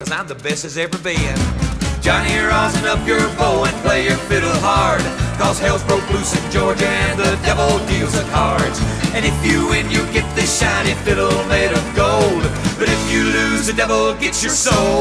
Cause I'm the best as ever been. Johnny, rosin up your bow and play your fiddle hard. Cause hell's broke loose in Georgia and the devil deals the cards. And if you win, you get this shiny fiddle made of gold. But if you lose, the devil gets your soul.